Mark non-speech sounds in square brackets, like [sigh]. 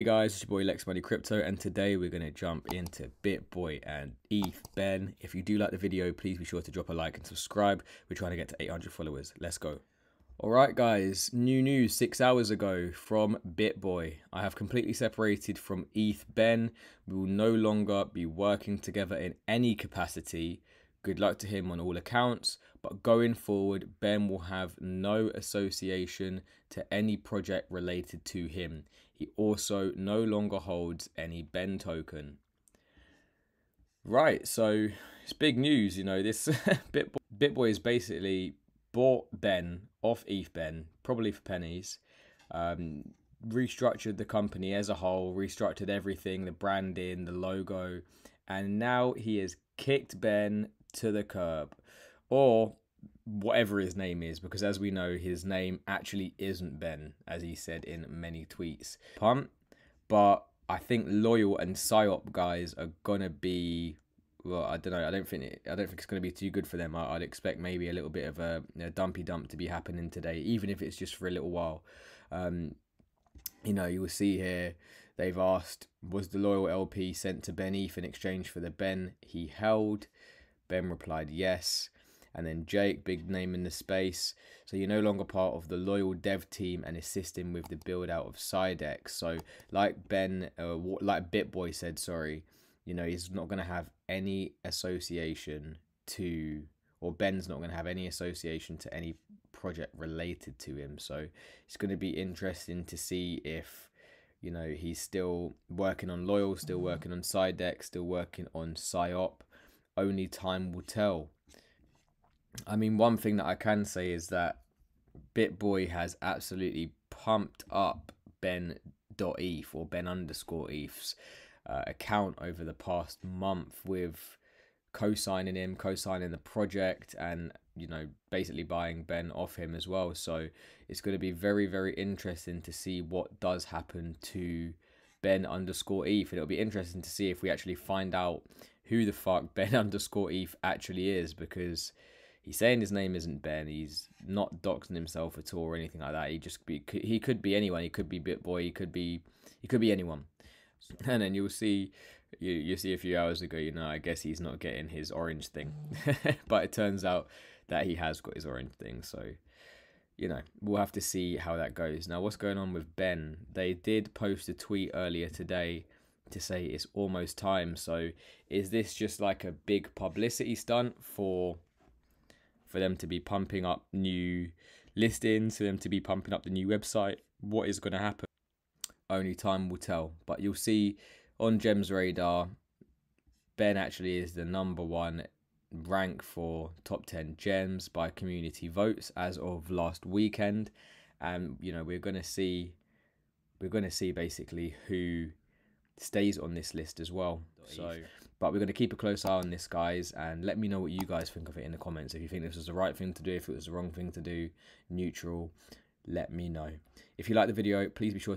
Hey guys, it's your boy Lecks Money Crypto, and today we're going to jump into BitBoy and ETH Ben. If you do like the video, please be sure to drop a like and subscribe. We're trying to get to 800 followers. Let's go. Alright guys, new news six hours ago from BitBoy. I have completely separated from ETH Ben. We will no longer be working together in any capacity. Good luck to him on all accounts, but going forward, Ben will have no association to any project related to him. He also no longer holds any Ben token. Right, so it's big news, you know. This [laughs] BitBoy, BitBoy is basically bought Ben off ETH Ben, probably for pennies. Um, restructured the company as a whole, restructured everything, the branding, the logo, and now he has kicked Ben to the curb. Or whatever his name is, because as we know, his name actually isn't Ben, as he said in many tweets. Punt, but I think loyal and psyop guys are gonna be. Well, I don't know. I don't think it, I don't think it's to be too good for them. I, would expect maybe a little bit of a, a, dumpy dump to be happening today, even if it's just for a little while. Um, you know, you will see here they've asked, was the loyal LP sent to Ben Eth in exchange for the Ben he held? Ben replied yes and then Jake, big name in the space. So you're no longer part of the loyal dev team and assisting with the build out of Sidex. So like Ben, uh, like BitBoy said, sorry, you know he's not going to have any association to, or Ben's not going to have any association to any project related to him. So it's going to be interesting to see if you know he's still working on loyal, still working on Sidex, still working on Psyop. Only time will tell. I mean, one thing that I can say is that BitBoy has absolutely pumped up Ben.eth or Ben underscore ETH's uh, account over the past month with co-signing him, co-signing the project, and you know basically buying Ben off him as well. So it's going to be very very interesting to see what does happen to Ben underscore ETH, and it'll be interesting to see if we actually find out who the fuck [laughs] Ben underscore ETH actually is because he's saying his name isn't Ben. He's not doxing himself at all or anything like that. He just be he could be anyone. He could be BitBoy. He could be he could be anyone. [laughs] And then you'll see you you see a few hours ago. You know, I guess he's not getting his orange thing, [laughs] but it turns out that he has got his orange thing. So you know, we'll have to see how that goes. Now, what's going on with Ben? They did post a tweet earlier today to say it's almost time. So, is this just like a big publicity stunt for for them to be pumping up new listings, for them to be pumping up the new website. What is going to happen? Only time will tell. But you'll see on Gems Radar, Ben actually is the number one rank for top 10 gems by community votes as of last weekend. And, you know, we're going to see. We're going to see basically who stays on this list as well. So, but we're going to keep a close eye on this, guys, and let me know what you guys think of it in the comments. If you think this was the right thing to do, if it was the wrong thing to do, neutral, let me know. If you like the video, please be sure